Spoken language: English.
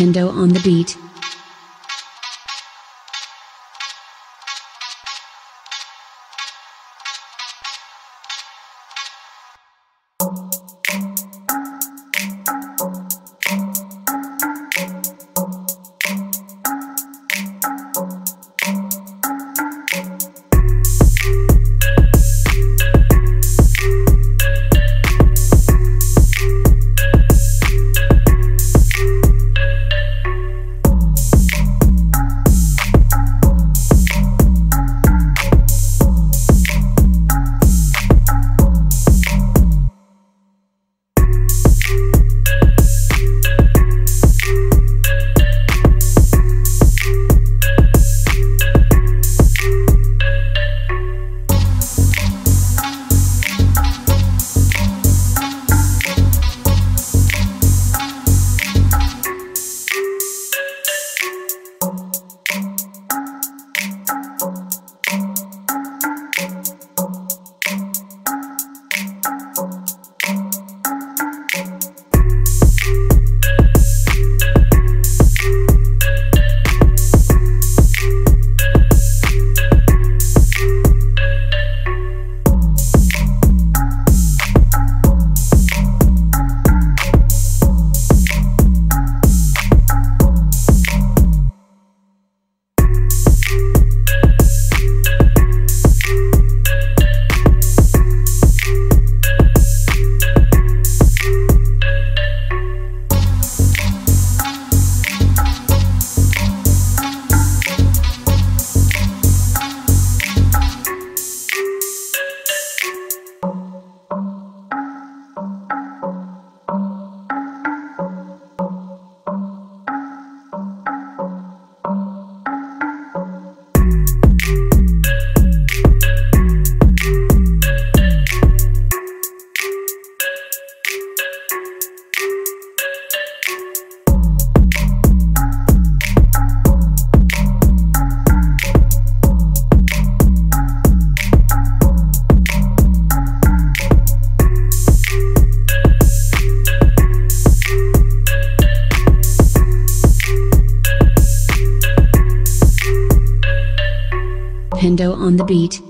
Pindo on the beat. Pindo on the beat.